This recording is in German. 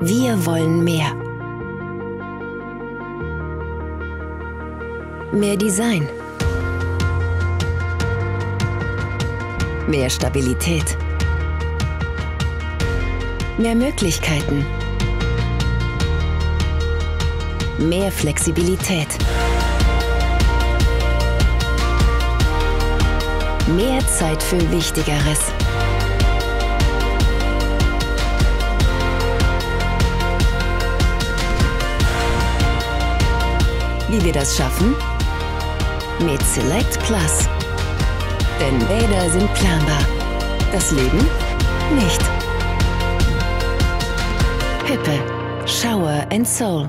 Wir wollen mehr. Mehr Design. Mehr Stabilität. Mehr Möglichkeiten. Mehr Flexibilität. Mehr Zeit für Wichtigeres. Wie wir das schaffen? Mit Select Plus. Denn Bäder sind planbar. Das Leben nicht. Hippe. Shower and Soul.